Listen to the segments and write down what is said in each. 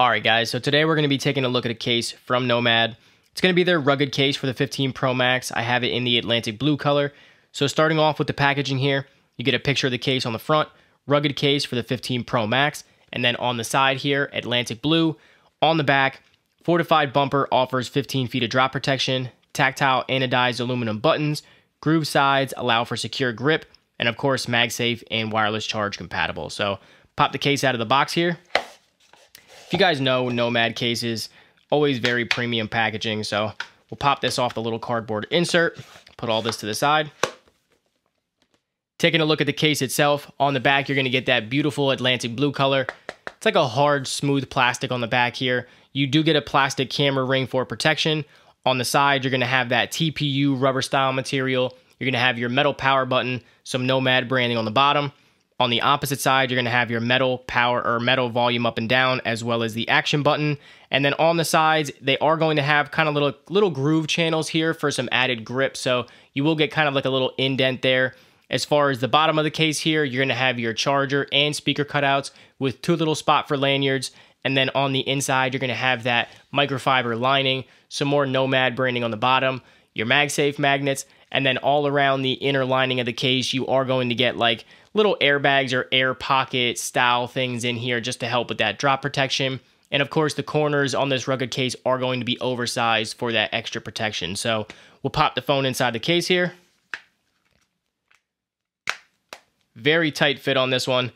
Alright guys, so today we're going to be taking a look at a case from Nomad. It's going to be their rugged case for the 15 Pro Max. I have it in the Atlantic blue color. So starting off with the packaging here, you get a picture of the case on the front, rugged case for the 15 Pro Max, and then on the side here, Atlantic blue. On the back, fortified bumper offers 15 feet of drop protection, tactile anodized aluminum buttons, groove sides allow for secure grip, and of course MagSafe and wireless charge compatible. So pop the case out of the box here. If you guys know, Nomad cases, always very premium packaging. So we'll pop this off the little cardboard insert, put all this to the side. Taking a look at the case itself, on the back, you're gonna get that beautiful Atlantic blue color. It's like a hard, smooth plastic on the back here. You do get a plastic camera ring for protection. On the side, you're gonna have that TPU rubber style material. You're gonna have your metal power button, some Nomad branding on the bottom. On the opposite side, you're going to have your metal power or metal volume up and down, as well as the action button. And then on the sides, they are going to have kind of little little groove channels here for some added grip. So you will get kind of like a little indent there. As far as the bottom of the case here, you're going to have your charger and speaker cutouts with two little spot for lanyards. And then on the inside, you're going to have that microfiber lining, some more Nomad branding on the bottom, your MagSafe magnets, and then all around the inner lining of the case, you are going to get like little airbags or air pocket style things in here just to help with that drop protection. And of course, the corners on this rugged case are going to be oversized for that extra protection. So we'll pop the phone inside the case here. Very tight fit on this one.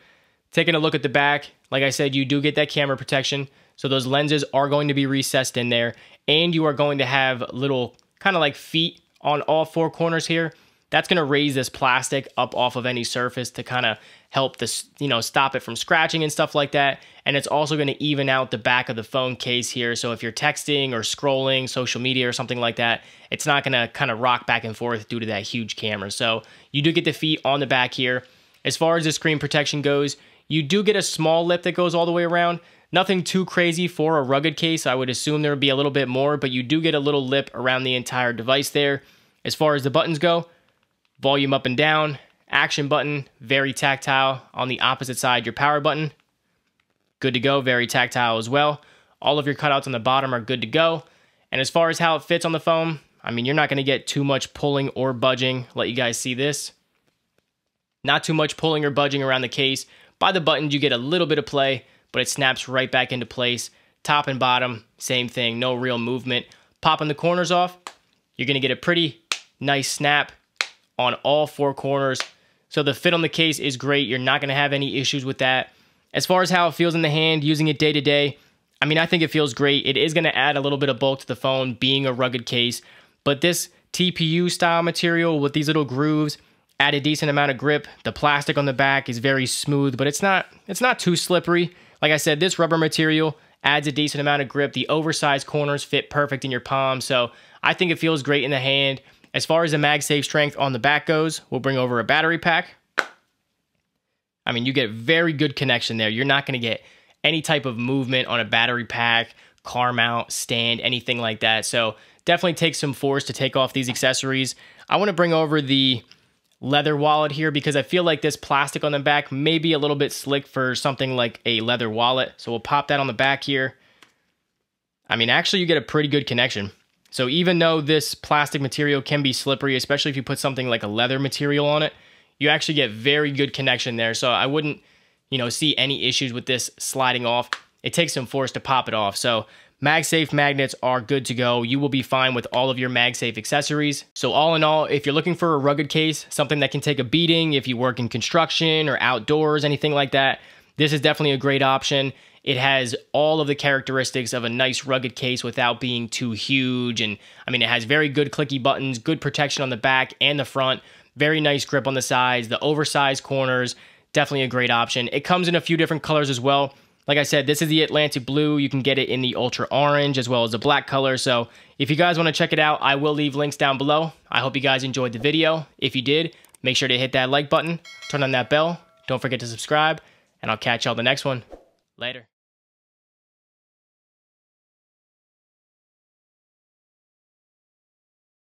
Taking a look at the back, like I said, you do get that camera protection. So those lenses are going to be recessed in there. And you are going to have little kind of like feet on all four corners here that's going to raise this plastic up off of any surface to kind of help this, you know, stop it from scratching and stuff like that. And it's also going to even out the back of the phone case here. So if you're texting or scrolling social media or something like that, it's not going to kind of rock back and forth due to that huge camera. So you do get the feet on the back here. As far as the screen protection goes, you do get a small lip that goes all the way around. Nothing too crazy for a rugged case. I would assume there would be a little bit more, but you do get a little lip around the entire device there. As far as the buttons go, volume up and down, action button, very tactile. On the opposite side, your power button, good to go, very tactile as well. All of your cutouts on the bottom are good to go. And as far as how it fits on the phone, I mean, you're not going to get too much pulling or budging. Let you guys see this. Not too much pulling or budging around the case. By the buttons, you get a little bit of play, but it snaps right back into place. Top and bottom, same thing, no real movement. Popping the corners off, you're to get a pretty nice snap on all four corners. So the fit on the case is great. You're not to have any issues with that. As far as how it feels in the hand, using it day to day, I mean, I think it feels great. It is to add a little bit of bulk to the phone being a rugged case, but this TPU style material with these little grooves add a decent amount of grip. The plastic on the back is very smooth, but it's not it's not too slippery. Like I said, this rubber material adds a decent amount of grip. The oversized corners fit perfect in your palm, so I think it feels great in the hand. As far as the MagSafe strength on the back goes, we'll bring over a battery pack. I mean, you get very good connection there. You're not going to get any type of movement on a battery pack, car mount, stand, anything like that. So definitely take some force to take off these accessories. I want to bring over the leather wallet here because I feel like this plastic on the back may be a little bit slick for something like a leather wallet. So we'll pop that on the back here. I mean, actually you get a pretty good connection. So even though this plastic material can be slippery, especially if you put something like a leather material on it, you actually get very good connection there. So I wouldn't, you know, see any issues with this sliding off. It takes some force to pop it off. So MagSafe magnets are good to go. You will be fine with all of your MagSafe accessories. So all in all, if you're looking for a rugged case, something that can take a beating if you work in construction or outdoors, anything like that, this is definitely a great option. It has all of the characteristics of a nice rugged case without being too huge. And I mean, it has very good clicky buttons, good protection on the back and the front, very nice grip on the sides, the oversized corners, definitely a great option. It comes in a few different colors as well. Like I said, this is the Atlantic Blue. You can get it in the Ultra Orange as well as the black color. So if you guys want to check it out, I will leave links down below. I hope you guys enjoyed the video. If you did, make sure to hit that like button, turn on that bell, don't forget to subscribe, and I'll catch y'all the next one. Later.